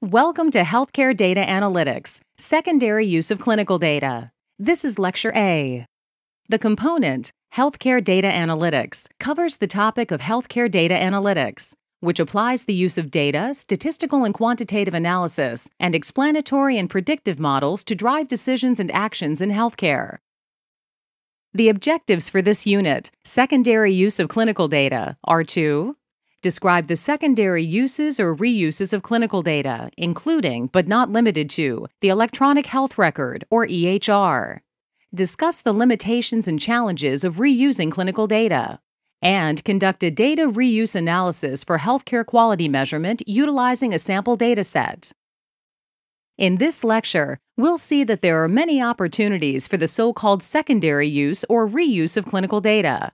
Welcome to Healthcare Data Analytics, Secondary Use of Clinical Data. This is Lecture A. The component, Healthcare Data Analytics, covers the topic of healthcare data analytics, which applies the use of data, statistical and quantitative analysis, and explanatory and predictive models to drive decisions and actions in healthcare. The objectives for this unit, secondary use of clinical data, are to Describe the secondary uses or reuses of clinical data, including, but not limited to, the electronic health record, or EHR. Discuss the limitations and challenges of reusing clinical data. And conduct a data reuse analysis for healthcare quality measurement utilizing a sample dataset. In this lecture, we'll see that there are many opportunities for the so called secondary use or reuse of clinical data.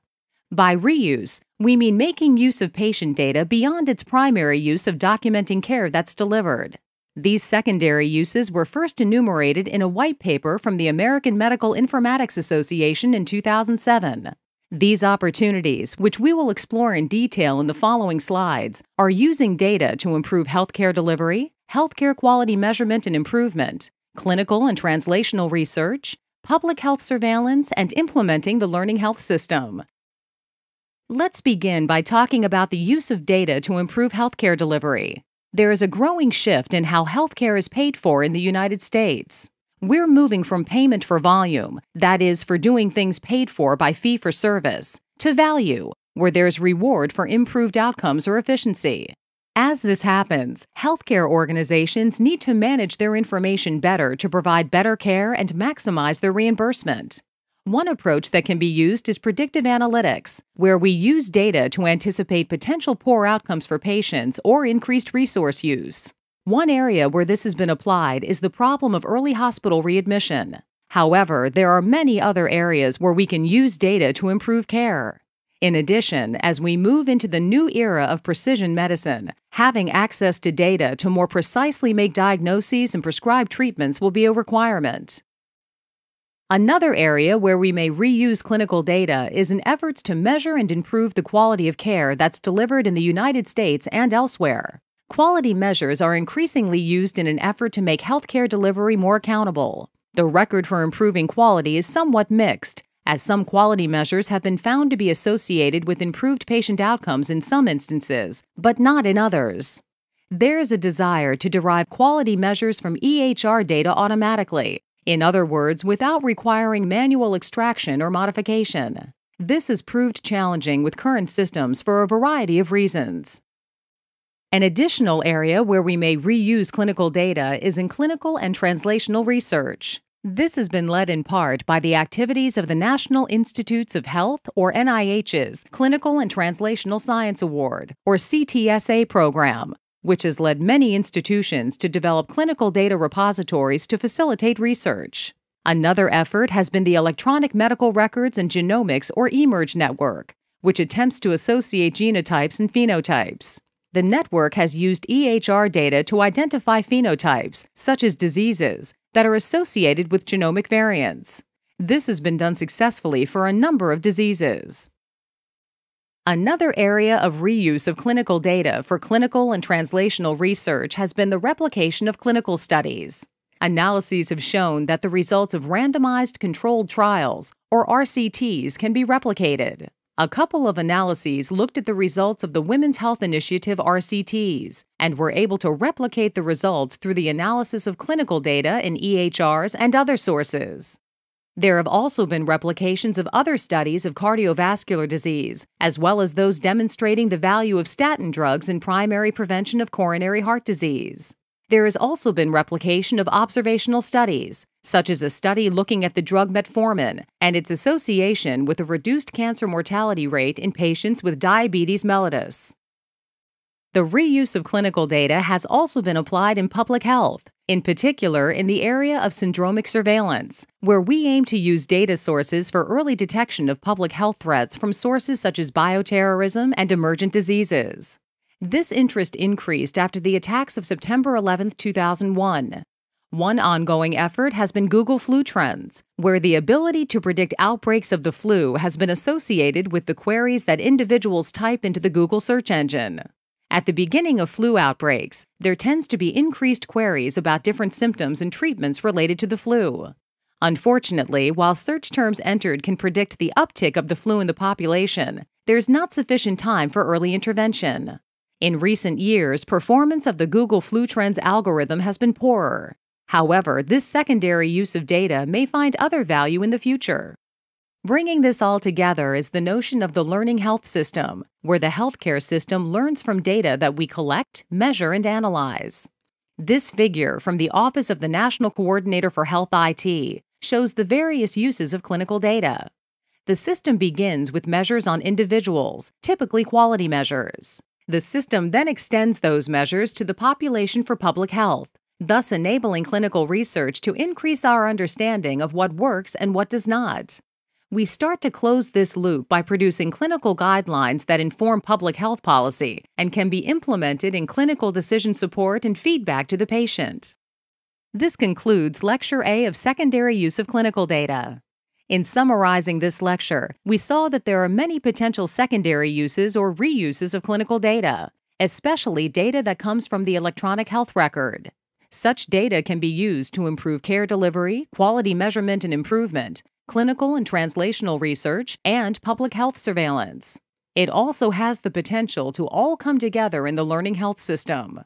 By reuse, we mean making use of patient data beyond its primary use of documenting care that's delivered. These secondary uses were first enumerated in a white paper from the American Medical Informatics Association in 2007. These opportunities, which we will explore in detail in the following slides, are using data to improve healthcare delivery, healthcare quality measurement and improvement, clinical and translational research, public health surveillance, and implementing the learning health system. Let's begin by talking about the use of data to improve healthcare delivery. There is a growing shift in how healthcare is paid for in the United States. We're moving from payment for volume, that is, for doing things paid for by fee for service, to value, where there's reward for improved outcomes or efficiency. As this happens, healthcare organizations need to manage their information better to provide better care and maximize their reimbursement. One approach that can be used is predictive analytics, where we use data to anticipate potential poor outcomes for patients or increased resource use. One area where this has been applied is the problem of early hospital readmission. However, there are many other areas where we can use data to improve care. In addition, as we move into the new era of precision medicine, having access to data to more precisely make diagnoses and prescribe treatments will be a requirement. Another area where we may reuse clinical data is in efforts to measure and improve the quality of care that's delivered in the United States and elsewhere. Quality measures are increasingly used in an effort to make healthcare delivery more accountable. The record for improving quality is somewhat mixed, as some quality measures have been found to be associated with improved patient outcomes in some instances, but not in others. There is a desire to derive quality measures from EHR data automatically, in other words, without requiring manual extraction or modification. This has proved challenging with current systems for a variety of reasons. An additional area where we may reuse clinical data is in clinical and translational research. This has been led in part by the activities of the National Institutes of Health, or NIH's Clinical and Translational Science Award, or CTSA program, which has led many institutions to develop clinical data repositories to facilitate research. Another effort has been the Electronic Medical Records and Genomics or eMERGE network, which attempts to associate genotypes and phenotypes. The network has used EHR data to identify phenotypes, such as diseases, that are associated with genomic variants. This has been done successfully for a number of diseases. Another area of reuse of clinical data for clinical and translational research has been the replication of clinical studies. Analyses have shown that the results of randomized controlled trials, or RCTs, can be replicated. A couple of analyses looked at the results of the Women's Health Initiative RCTs and were able to replicate the results through the analysis of clinical data in EHRs and other sources. There have also been replications of other studies of cardiovascular disease, as well as those demonstrating the value of statin drugs in primary prevention of coronary heart disease. There has also been replication of observational studies, such as a study looking at the drug metformin and its association with a reduced cancer mortality rate in patients with diabetes mellitus. The reuse of clinical data has also been applied in public health, in particular in the area of syndromic surveillance, where we aim to use data sources for early detection of public health threats from sources such as bioterrorism and emergent diseases. This interest increased after the attacks of September 11, 2001. One ongoing effort has been Google Flu Trends, where the ability to predict outbreaks of the flu has been associated with the queries that individuals type into the Google search engine. At the beginning of flu outbreaks, there tends to be increased queries about different symptoms and treatments related to the flu. Unfortunately, while search terms entered can predict the uptick of the flu in the population, there's not sufficient time for early intervention. In recent years, performance of the Google Flu Trends algorithm has been poorer. However, this secondary use of data may find other value in the future. Bringing this all together is the notion of the learning health system, where the healthcare system learns from data that we collect, measure, and analyze. This figure from the Office of the National Coordinator for Health IT shows the various uses of clinical data. The system begins with measures on individuals, typically quality measures. The system then extends those measures to the population for public health, thus enabling clinical research to increase our understanding of what works and what does not. We start to close this loop by producing clinical guidelines that inform public health policy and can be implemented in clinical decision support and feedback to the patient. This concludes Lecture A of Secondary Use of Clinical Data. In summarizing this lecture, we saw that there are many potential secondary uses or reuses of clinical data, especially data that comes from the electronic health record. Such data can be used to improve care delivery, quality measurement and improvement, clinical and translational research, and public health surveillance. It also has the potential to all come together in the learning health system.